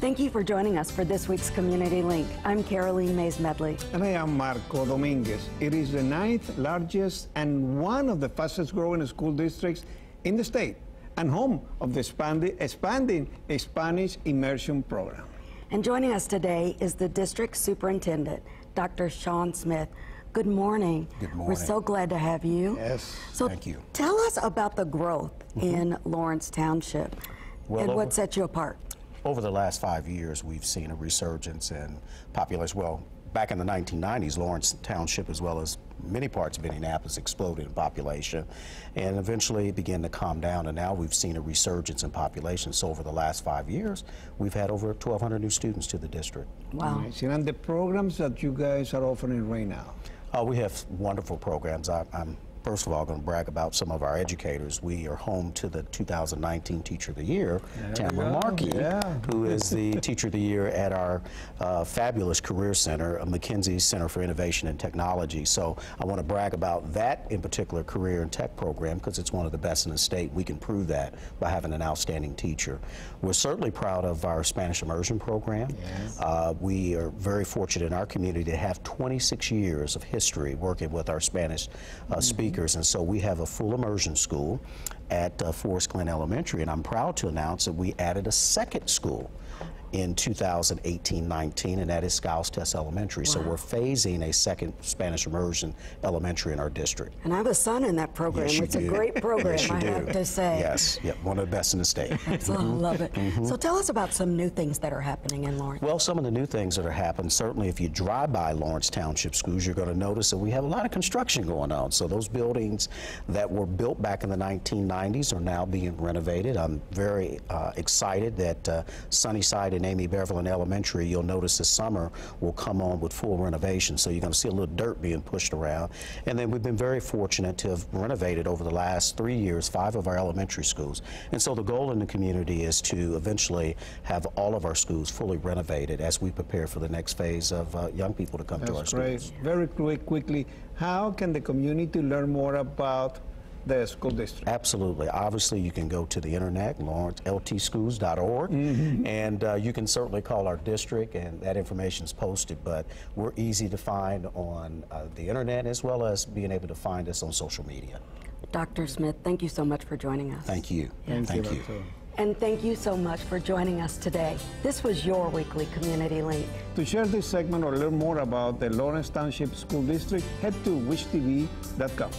Thank you for joining us for this week's Community Link. I'm Caroline Mays Medley. And I am Marco Dominguez. It is the ninth largest and one of the fastest growing school districts in the state and home of the expanding, expanding Spanish immersion program. And joining us today is the district superintendent, Dr. Sean Smith. Good morning. Good morning. We're so glad to have you. Yes. So Thank you. tell us about the growth mm-hmm. in Lawrence Township Well, and what sets you apart. Over the last five years, we've seen a resurgence in population. Well, back in the 1990s, Lawrence Township, as well as many parts of Indianapolis, exploded in population, and eventually it began to calm down. And now we've seen a resurgence in population. So over the last five years, we've had over 1,200 new students to the district. Wow. Amazing. And the programs that you guys are offering right now. Uh, we have wonderful programs. I, I'm first of all going to brag about some of our educators. We are home to the 2019 Teacher of the Year, Tamara go. Markey, Yeah. who is the Teacher of the Year at our uh, fabulous Career Center, uh, McKenzie Center for Innovation and Technology. So I want to brag about that in particular career and tech program because it's one of the best in the state. We can prove that by having an outstanding teacher. We're certainly proud of our Spanish immersion program. Uh, we are very fortunate in our community to have 26 years of history working with our Spanish uh, speakers, and so we have a full immersion school at uh, Forest Glen Elementary, and I'm proud to announce that we added a second school in 2018-19, and that is Skiles Test Elementary. So we're phasing a second Spanish immersion elementary in our district. And I have a son in that program. Yes, it's a great program, Yes, I do. have to say. Yes, yep, one of the best in the state. I love it. So tell us about some new things that are happening in Lawrence. Well, some of the new things that are happening, certainly if you drive by Lawrence Township schools, you're going to notice that we have a lot of construction going on. So those buildings that were built back in the 1990s are now being renovated. I'm very uh, excited that uh, Sunnyside and Amy Beverland Elementary, you'll notice this summer, will come on with full renovation. So you're going to see a little dirt being pushed around. And then we've been very fortunate to have renovated over the last three years five of our elementary schools. And so the goal in the community is to eventually have all of our schools fully renovated as we prepare for the next phase of uh, young people to come to our That's great. schools. Very quick, quickly, how can the community learn more about the school district? Absolutely. Obviously, you can go to the internet, lawrenceltschools.org, and uh, you can certainly call our district, and that information is posted. But we're easy to find on uh, the internet as well as being able to find us on social media. Dr. Smith, thank you so much for joining us. Thank you. Thank you, Doctor. And thank you so much for joining us today. This was your weekly Community Link. To share this segment or learn more about the Lawrence Township School District, head to wishtv.com.